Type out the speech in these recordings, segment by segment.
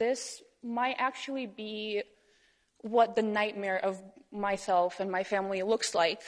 this might actually be what the nightmare of myself and my family looks like.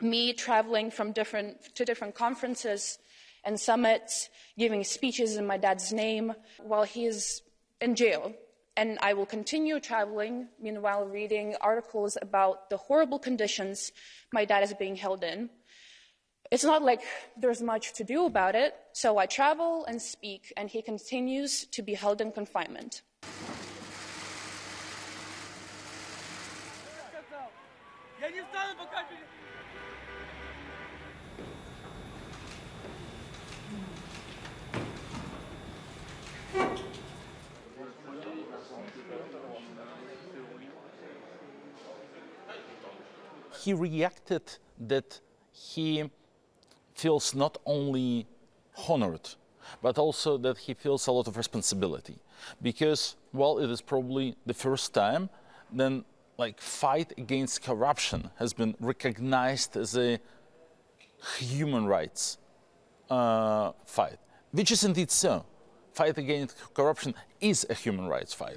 Me traveling from different, to different conferences and summits, giving speeches in my dad's name while he is in jail. And I will continue traveling, meanwhile, reading articles about the horrible conditions my dad is being held in it's not like there's much to do about it, so I travel and speak, and he continues to be held in confinement. he reacted that he feels not only honored, but also that he feels a lot of responsibility. Because, well, it is probably the first time then like fight against corruption has been recognized as a human rights uh, fight, which is indeed so. Fight against corruption is a human rights fight.